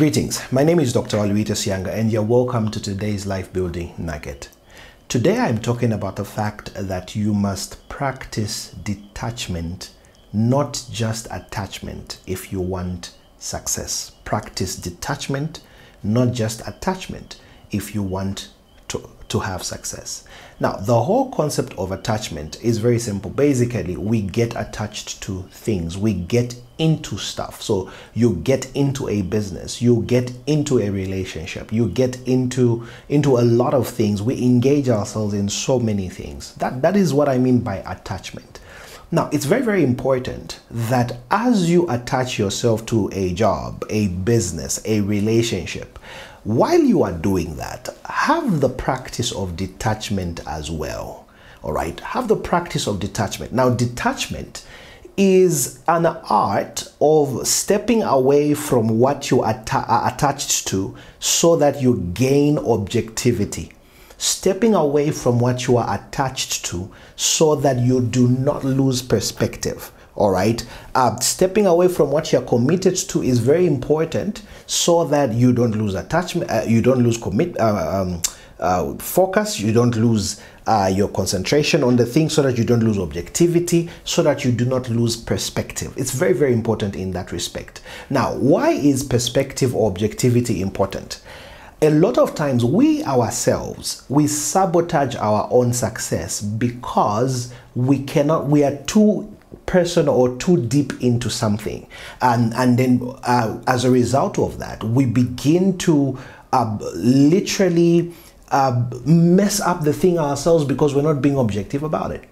Greetings, my name is Dr. Walubita Siyanga and you're welcome to today's Life Building Nugget. Today I'm talking about the fact that you must practice detachment, not just attachment, if you want success. Practice detachment, not just attachment, if you want to, to have success. Now, the whole concept of attachment is very simple. Basically, we get attached to things, we get into stuff. So, you get into a business, you get into a relationship, you get into into a lot of things. We engage ourselves in so many things. That that is what I mean by attachment. Now, it's very, very important that as you attach yourself to a job, a business, a relationship, while you are doing that, have the practice of detachment as well. All right, have the practice of detachment. Now, detachment is an art of stepping away from what you are attached to so that you gain objectivity. Stepping away from what you are attached to so that you do not lose perspective all right? Uh, stepping away from what you're committed to is very important so that you don't lose attachment uh, you don't lose commit uh, um, uh, focus you don't lose uh, your concentration on the thing so that you don't lose objectivity so that you do not lose perspective. It's very very important in that respect. Now why is perspective or objectivity important a lot of times we ourselves we sabotage our own success because we cannot we are too personal or too deep into something. And and then uh, as a result of that we begin to uh, literally uh, mess up the thing ourselves because we're not being objective about it.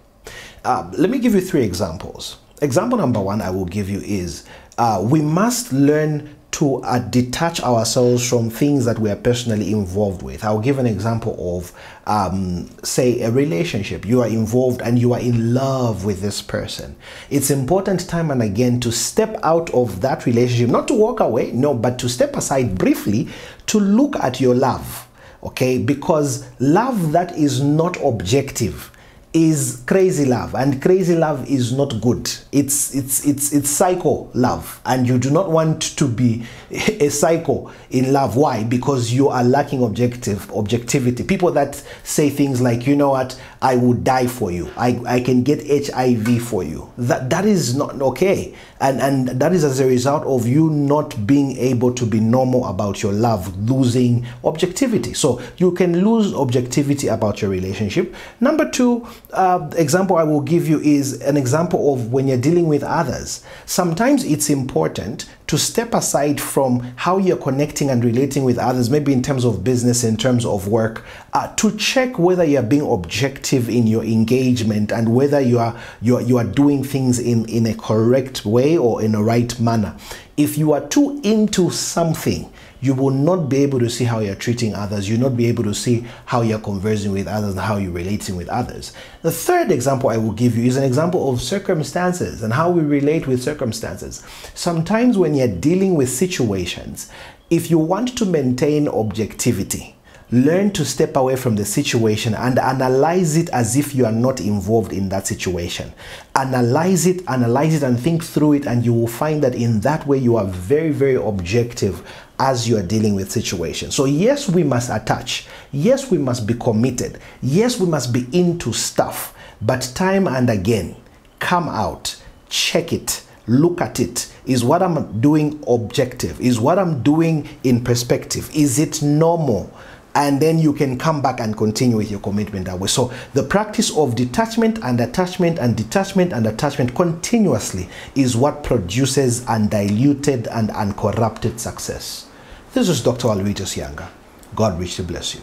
Uh, let me give you three examples. Example number one i will give you is uh, we must learn to uh, detach ourselves from things that we are personally involved with. I'll give an example of, um, say, a relationship. You are involved and you are in love with this person. It's important time and again to step out of that relationship, not to walk away, no, but to step aside briefly to look at your love, okay? Because love that is not objective is crazy love and crazy love is not good. It's it's it's it's psycho love and you do not want to be a psycho in love. Why? Because you are lacking objective objectivity. People that say things like you know what? I would die for you. I i can get hiv for you. That that is not okay. And and that is as a result of you not being able to be normal about your love losing objectivity. So you can lose objectivity about your relationship. Number two uh, example I will give you is an example of when you're dealing with others. Sometimes it's important to step aside from how you're connecting and relating with others, maybe in terms of business, in terms of work, uh, to check whether you're being objective in your engagement and whether you are you are, you are doing things in, in a correct way or in a right manner. If you are too into something, you will not be able to see how you're treating others. You'll not be able to see how you're conversing with others and how you're relating with others. The third example I will give you is an example of circumstances and how we relate with circumstances. Sometimes when you're dealing with situations, if you want to maintain objectivity, learn to step away from the situation and analyze it as if you are not involved in that situation. Analyze it, analyze it, and think through it, and you will find that in that way you are very, very objective as you are dealing with situations. So, yes, we must attach. Yes, we must be committed. Yes, we must be into stuff. But time and again, come out, check it, look at it. Is what I'm doing objective? Is what I'm doing in perspective? Is it normal? And then you can come back and continue with your commitment that way. So the practice of detachment and attachment and detachment and attachment continuously is what produces undiluted and uncorrupted success. This is Dr. Walubita Siyanga. God richly bless you.